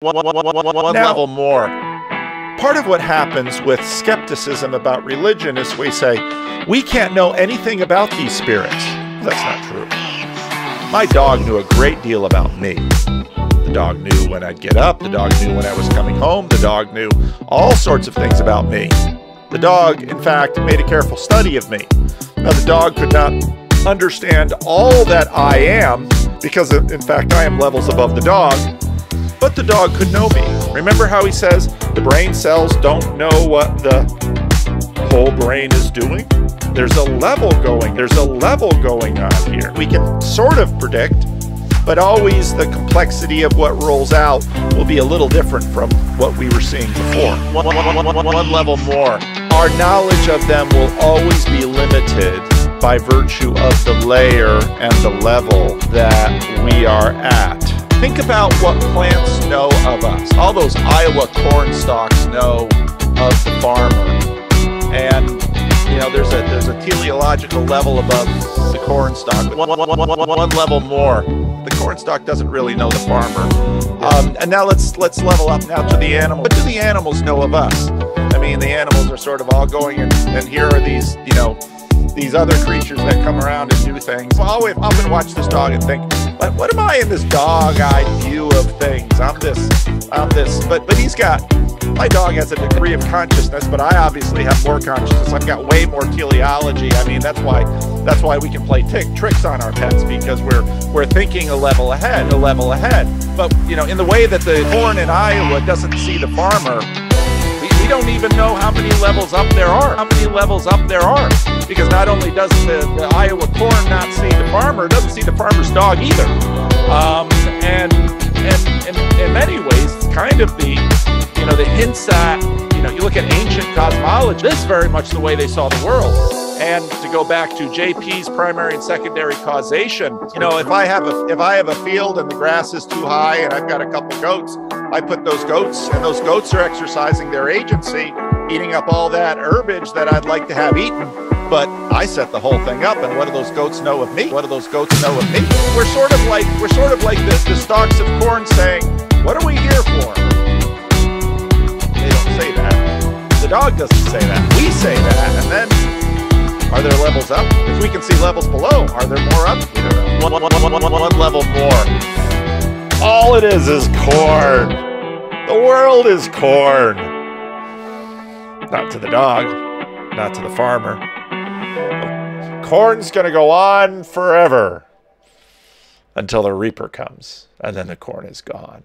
one, one, one, Now- level more. Part of what happens with skepticism about religion is we say, we can't know anything about these spirits. That's not true. My dog knew a great deal about me. The dog knew when I'd get up, the dog knew when I was coming home, the dog knew all sorts of things about me. The dog, in fact, made a careful study of me. Now, the dog could not understand all that I am because, in fact, I am levels above the dog, but the dog could know me. Remember how he says the brain cells don't know what the whole brain is doing? There's a level going. There's a level going on here. We can sort of predict, but always the complexity of what rolls out will be a little different from what we were seeing before. One, one, one, one, one, one level more. Our knowledge of them will always be limited by virtue of the layer and the level that we are at. Think about what plants know of us. All those Iowa corn stalks know of the farmer. And you know, there's a there's a teleological level above the corn stalk. One, level more. The corn stalk doesn't really know the farmer. Um, and now let's let's level up now to the animal. What do the animals know of us? I mean, the animals are sort of all going, and, and here are these, you know, these other creatures that come around and do things. Well, I'll often watch this dog and think, what, what am I in this dog-eyed view of things? I'm this, I'm this, but but he's got. My dog has a degree of consciousness, but I obviously have more consciousness. I've got way more teleology. I mean, that's why that's why we can play tricks on our pets because we're we're thinking a level ahead, a level ahead. But you know, in the way that the corn in Iowa doesn't see the farmer, we, don't even know how many levels up there are. How many levels up there are? Because not only does the, the Iowa corn not see the farmer, it doesn't see the farmer's dog either. Um, and and and in many ways, it's kind of the you know the inside. You know, you look at ancient cosmology. This is very much the way they saw the world. And to go back to JP's primary and secondary causation, you know, if I have a if I have a field and the grass is too high and I've got a couple goats, I put those goats and those goats are exercising their agency, eating up all that herbage that I'd like to have eaten. But I set the whole thing up, and what do those goats know of me? What do those goats know of me? We're sort of like we're sort of like the, the stalks of corn saying, "What are we here for?" They don't say that. The dog doesn't say that. We say that, and then are there levels up? If we can see levels below, are there more up? We level more. All it is is corn. The world is corn. Not to the dog, not to the farmer. Corn's gonna go on forever until the reaper comes, and then the corn is gone.